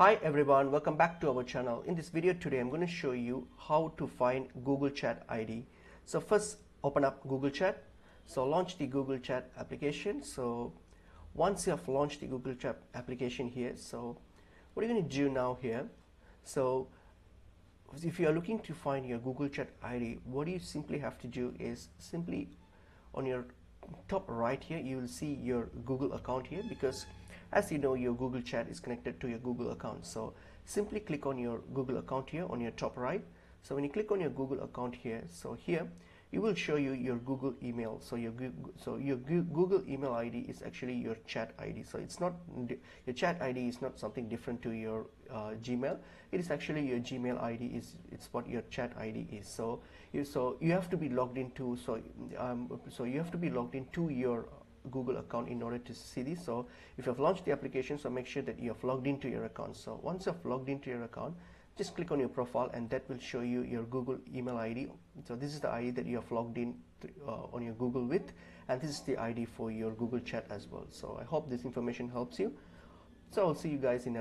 Hi everyone, welcome back to our channel. In this video today, I'm going to show you how to find Google Chat ID. So first, open up Google Chat. So launch the Google Chat application. So once you have launched the Google Chat application here, so what are you going to do now here? So if you are looking to find your Google Chat ID, what you simply have to do is simply on your top right here, you will see your Google account here because as you know your Google Chat is connected to your Google account. So simply click on your Google account here on your top right. So when you click on your Google account here so here it will show you your Google email so your so your Google email ID is actually your chat ID so it's not your chat ID is not something different to your uh, Gmail it is actually your Gmail ID is it's what your chat ID is so you so you have to be logged into so um, so you have to be logged into your Google account in order to see this. So if you have launched the application, so make sure that you have logged into your account. So once you have logged into your account, just click on your profile and that will show you your Google email ID. So this is the ID that you have logged in to, uh, on your Google with and this is the ID for your Google chat as well. So I hope this information helps you. So I'll see you guys in a